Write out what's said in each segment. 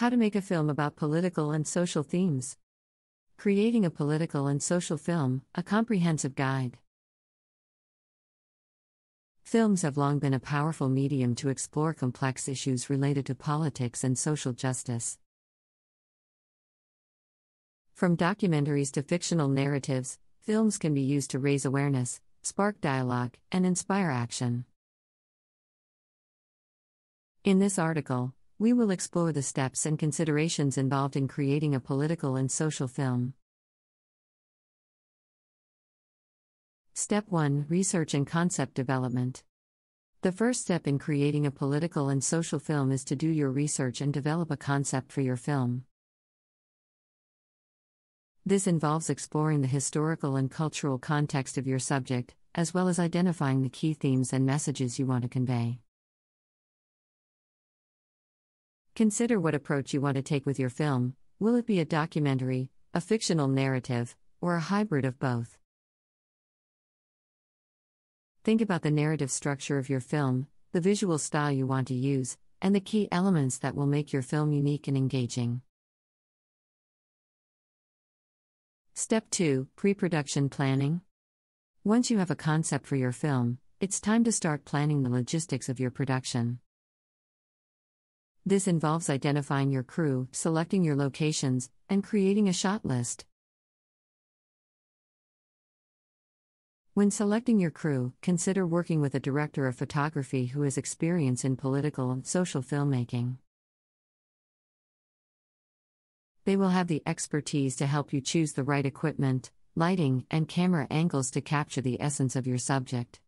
How to make a film about political and social themes. Creating a political and social film, a comprehensive guide. Films have long been a powerful medium to explore complex issues related to politics and social justice. From documentaries to fictional narratives, films can be used to raise awareness, spark dialogue, and inspire action. In this article, we will explore the steps and considerations involved in creating a political and social film. Step 1 Research and Concept Development. The first step in creating a political and social film is to do your research and develop a concept for your film. This involves exploring the historical and cultural context of your subject, as well as identifying the key themes and messages you want to convey. Consider what approach you want to take with your film will it be a documentary, a fictional narrative, or a hybrid of both? Think about the narrative structure of your film, the visual style you want to use, and the key elements that will make your film unique and engaging. Step 2 Pre production planning. Once you have a concept for your film, it's time to start planning the logistics of your production. This involves identifying your crew, selecting your locations, and creating a shot list. When selecting your crew, consider working with a director of photography who has experience in political and social filmmaking. They will have the expertise to help you choose the right equipment, lighting, and camera angles to capture the essence of your subject.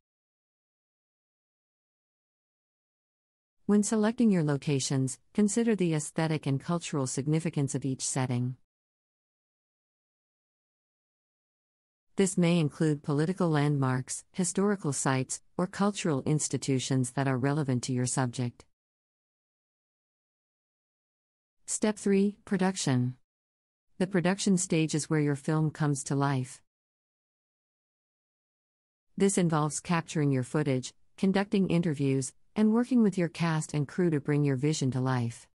When selecting your locations, consider the aesthetic and cultural significance of each setting. This may include political landmarks, historical sites, or cultural institutions that are relevant to your subject. Step 3 Production. The production stage is where your film comes to life. This involves capturing your footage, conducting interviews, and working with your cast and crew to bring your vision to life.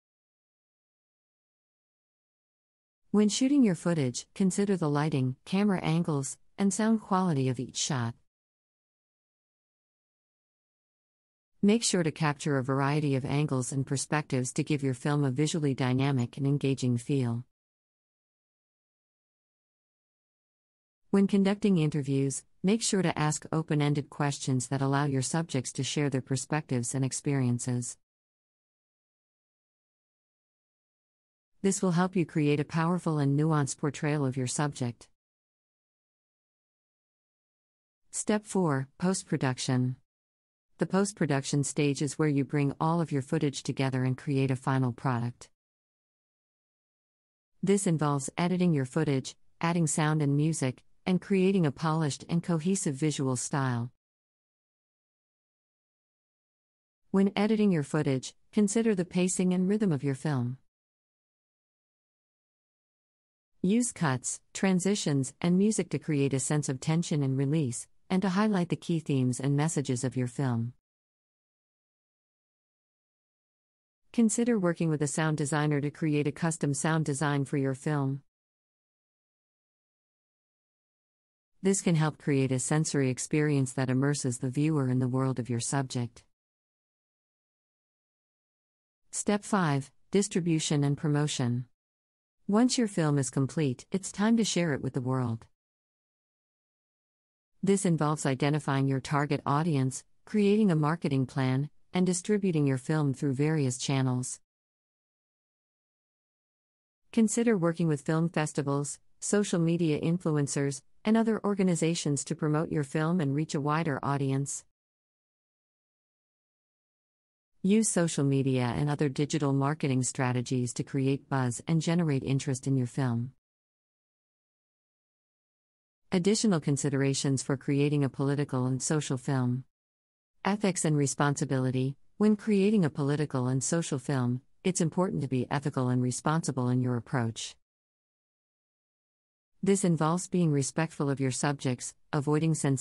When shooting your footage, consider the lighting, camera angles, and sound quality of each shot. Make sure to capture a variety of angles and perspectives to give your film a visually dynamic and engaging feel. When conducting interviews, make sure to ask open ended questions that allow your subjects to share their perspectives and experiences. This will help you create a powerful and nuanced portrayal of your subject. Step 4 Post production. The post production stage is where you bring all of your footage together and create a final product. This involves editing your footage, adding sound and music, and creating a polished and cohesive visual style. When editing your footage, consider the pacing and rhythm of your film. Use cuts, transitions, and music to create a sense of tension and release, and to highlight the key themes and messages of your film. Consider working with a sound designer to create a custom sound design for your film. This can help create a sensory experience that immerses the viewer in the world of your subject. Step 5 Distribution and Promotion. Once your film is complete, it's time to share it with the world. This involves identifying your target audience, creating a marketing plan, and distributing your film through various channels. Consider working with film festivals, social media influencers, and other organizations to promote your film and reach a wider audience. Use social media and other digital marketing strategies to create buzz and generate interest in your film. Additional considerations for creating a political and social film Ethics and responsibility. When creating a political and social film, it's important to be ethical and responsible in your approach. This involves being respectful of your subjects, avoiding sensation.